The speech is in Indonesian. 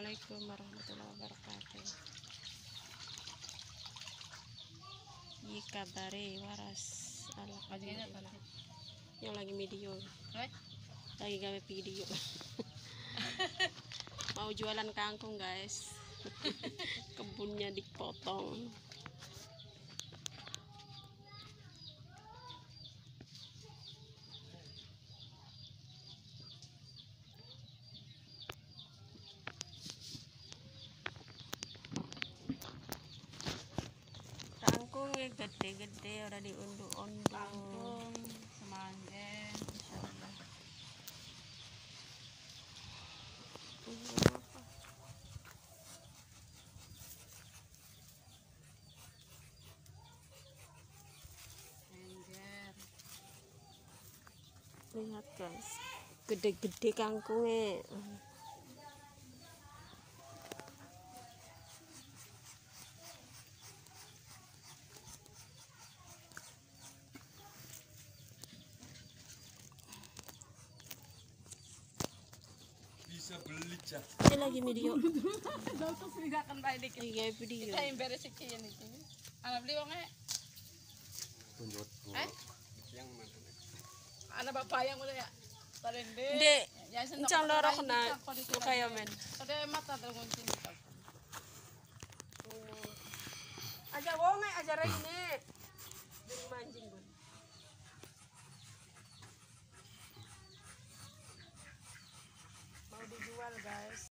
Assalamualaikum warahmatullahi wabarakatuh. Jika bare waras alhamdulillah. Yang lagi video, lagi gawe video. Mau jualan kangkung guys. Kebunnya dipotong. Kangkung ya gede-gede udah diunduh-unduh. Kangkung, semanggen, insyaallah. Lihat guys, gede-gede kangkungnya. Ini lagi video, gawe video. Kaya beres iki yan iki. Ana beli wong eh. tunjut Eh? yang mana Ana ba payang mo ya. Sen Incang lorok na, kaya men. Ade mata daw nguntin. Aja wong ay aja ini.